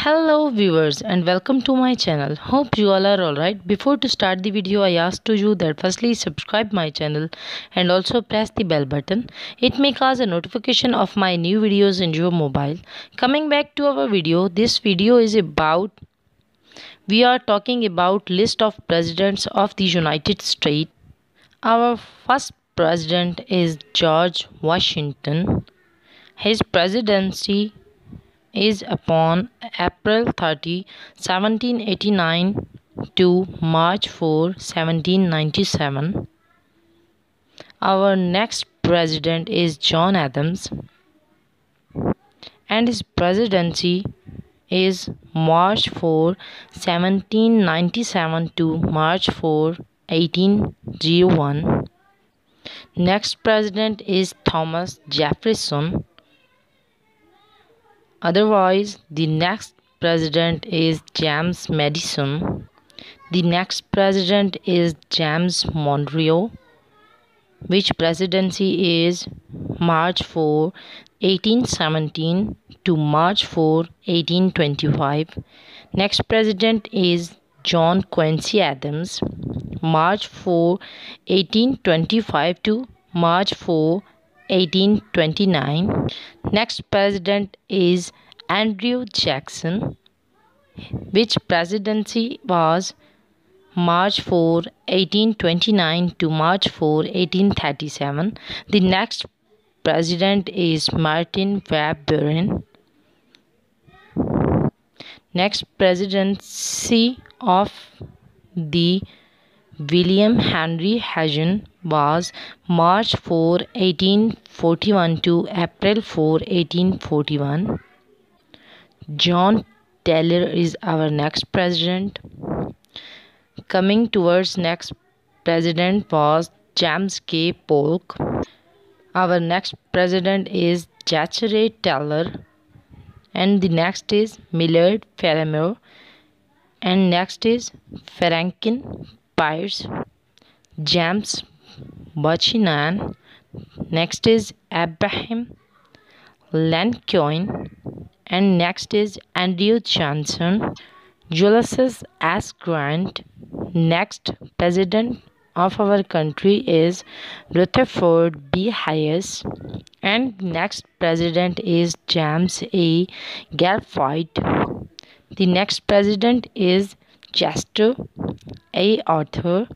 hello viewers and welcome to my channel. Hope you all are alright before to start the video i ask to you that firstly subscribe my channel and also press the bell button. It may cause a notification of my new videos in your mobile. Coming back to our video this video is about we are talking about list of presidents of the united states. Our first president is george washington. His presidency is upon April 30, 1789 to March 4, 1797. Our next president is John Adams and his presidency is March 4, 1797 to March 4, 1801. Next president is Thomas Jefferson Otherwise, the next president is James Madison. The next president is James Monroe, which presidency is March 4, 1817 to March 4, 1825. Next president is John Quincy Adams, March 4, 1825 to March 4, 1829. Next president is Andrew Jackson, which presidency was March 4, 1829 to March 4, 1837. The next president is Martin Van Buren. Next presidency of the William Henry Harrison was March 4, 1841 to April 4, 1841. John Tyler is our next president. Coming towards next president was James K. Polk. Our next president is Zachary Taylor. And the next is Millard Fillmore. And next is Franklin Pierce, James Buchanan. Next is Abraham Lincoln. And next is Andrew Johnson. Ulysses S. Grant. Next president of our country is Rutherford B. Hayes. And next president is James A. Garfield. The next president is Chester A. Arthur.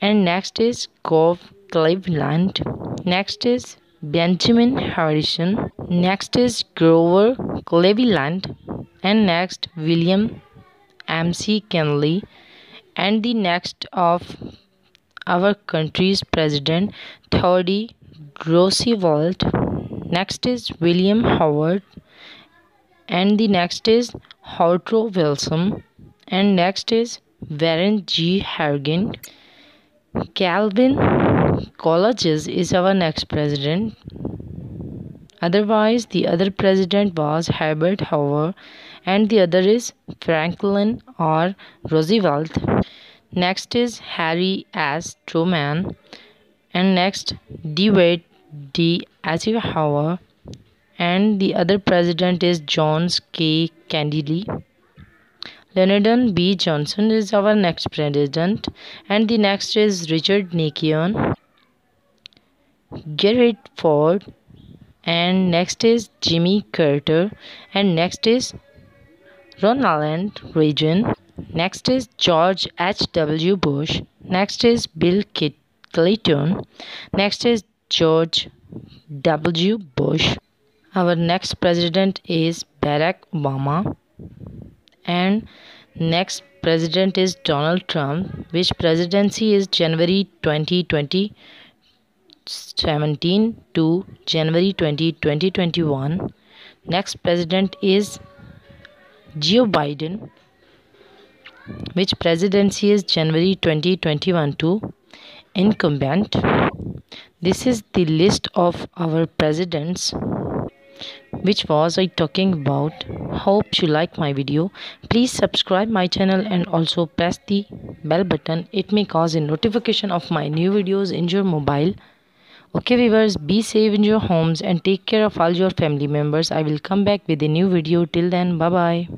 And next is Grover Cleveland. Next is Benjamin Harrison. Next is Grover Cleveland. And next William McKinley. And the next of our country's president, Theodore Roosevelt. Next is William Howard. And the next is Woodrow Wilson and next is Warren G. Harding. Calvin Coolidge is our next president. Otherwise, the other president was Herbert Hoover, and the other is Franklin R. Roosevelt. Next is Harry S. Truman, and next Dwight D. Eisenhower, and the other president is John K. Kennedy. Lyndon B. Johnson is our next president, and the next is Richard Nixon, Gerald Ford, and next is Jimmy Carter, and next is Ronald Reagan. Next is George H.W. Bush. Next is Bill Clinton. Next is George W. Bush. Our next president is Barack Obama and next president is Donald Trump which presidency is January 2020 17 to January 20 2021 next president is Joe Biden which presidency is January 2021 to incumbent. This is the list of our presidents which was I talking about. Hope you like my video. Please subscribe my channel and also press the bell button. It may cause a notification of my new videos in your mobile. Okay viewers be safe in your homes and take care of all your family members. I will come back with a new video. Till then bye bye